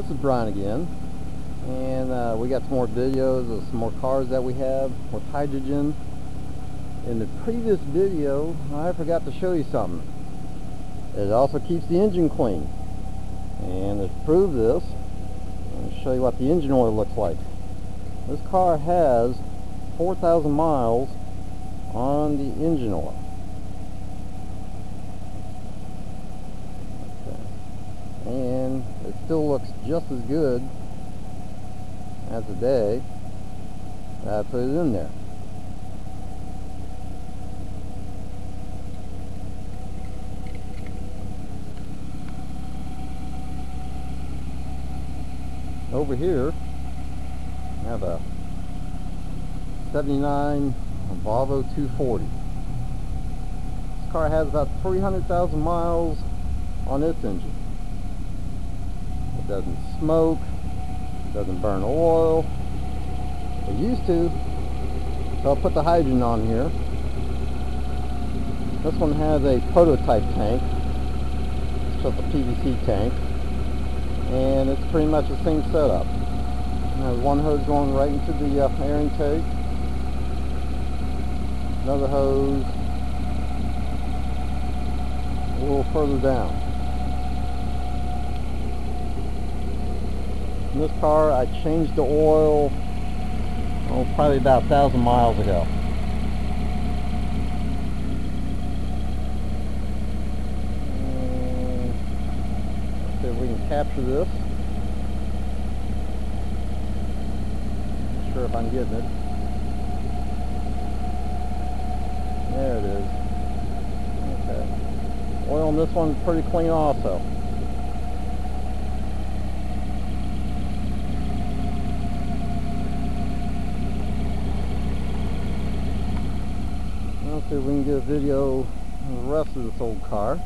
This is Brian again, and uh, we got some more videos of some more cars that we have with hydrogen. In the previous video, I forgot to show you something. It also keeps the engine clean. And to prove this, I'll show you what the engine oil looks like. This car has 4,000 miles on the engine oil. And it still looks just as good as the day I put it in there. Over here I have a 79 Volvo 240. This car has about 300,000 miles on its engine doesn't smoke, doesn't burn oil. It used to, so I'll put the hydrogen on here. This one has a prototype tank. It's just a PVC tank. And it's pretty much the same setup. It has one hose going right into the uh, air intake. Another hose a little further down. This car, I changed the oil, oh, probably about a thousand miles ago. Uh, see if we can capture this. Not sure if I'm getting it. There it is. Okay. Oil on this one's pretty clean also. See if we can get a video of the rest of this old car.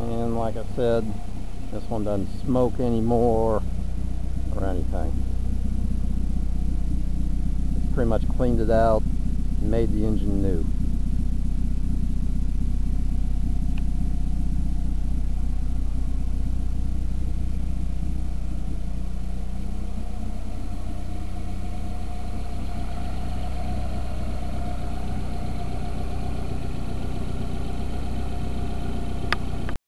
And like I said, this one doesn't smoke anymore or anything. It's pretty much cleaned it out, made the engine new.